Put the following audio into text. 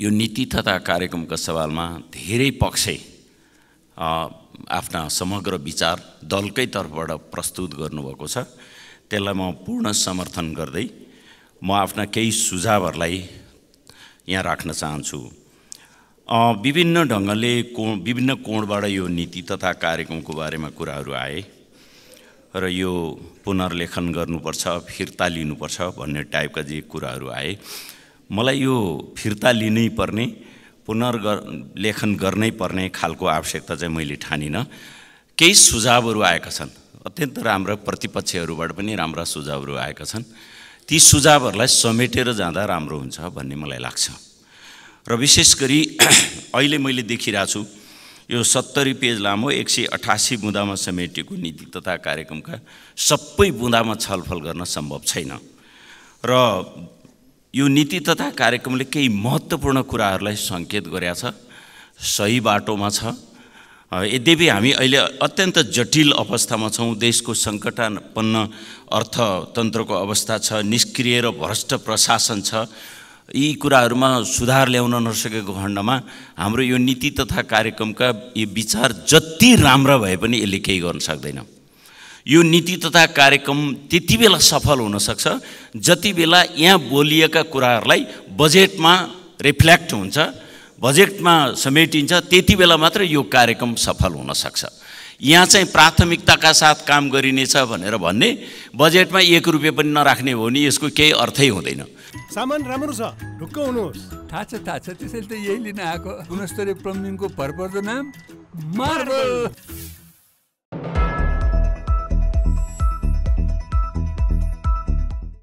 यो नीति तथा कार्यक्रमका सवालमा धेरै पक्ष आफ्ना समग्र विचार दलकै तर्फबाट प्रस्तुत गर्नुभएको छ। त्यसलाई म पूर्ण समर्थन गर्दै म आफ्ना केही सुझावहरूलाई यहाँ राख्न चाहन्छु। विभिन्न ढङ्गले कोण विभिन्न कोणबाट यो नीति तथा कार्यक्रमको बारेमा कुराहरू आए र यो पुनर्लेखन गर्नुपर्छ फिर्ता लिनुपर्छ भन्ने टाइपका जे कुराहरू आए। मलाई यो फिर्ता लिनै पर्ने पुनर्गर लेखन गर्नै पर्ने खालको आवश्यकता चाहिँ मैले ठानिनँ। केही सुझावहरू आएका छन्। अत्यन्त राम्रा प्रतिपक्षहरूबाट पनि राम्रा सुझावहरू आएका छन्। ती सुझावहरूलाई समेटेर जाँदा राम्रो हुन्छ भन्ने मलाई लाग्छ। र विशेष गरी अहिले मैले देखिरहेको छु यो सत्तरी पेज लामो एक सय अठासी बुँदामा समेटिएको नीति तथा कार्यक्रमका सबै बुँदामा छलफल गर्न सम्भव छैन। र यो नीति तथा कार्यक्रमले केही महत्त्वपूर्ण कुराहरूलाई सङ्केत गरेका छ सही बाटोमा छ। यद्यपि हामी अहिले अत्यन्त जटिल अवस्थामा छौँ देशको सङ्कटापन्न अर्थतन्त्रको अवस्था छ निष्क्रिय र भ्रष्ट प्रशासन छ। यी कुराहरूमा सुधार ल्याउन नसकेको खण्डमा हाम्रो यो नीति तथा कार्यक्रमका यी विचार जति राम्रा भए पनि यसले केही गर्न सक्दैन। यो नीति तथा कार्यक्रम त्यति बेला सफल हुनसक्छ जति बेला यहाँ बोलिएका कुराहरूलाई बजेटमा रिफ्लेक्ट हुन्छ बजेटमा समेटिन्छ त्यति बेला मात्र यो कार्यक्रम सफल हुनसक्छ। यहाँ चाहिँ प्राथमिकताका साथ काम गरिनेछ भनेर भन्ने बजेटमा एक रुपियाँ पनि नराख्ने हो भने यसको केही अर्थै हुँदैन। सामान राम्रो छ ढुक्क हुनुहोस्। थाहा छ थाहा छ त्यसैले त यही लिन आएको गुणस्तरीय प्लम्बिङको भरपर्दो नाम मार्बल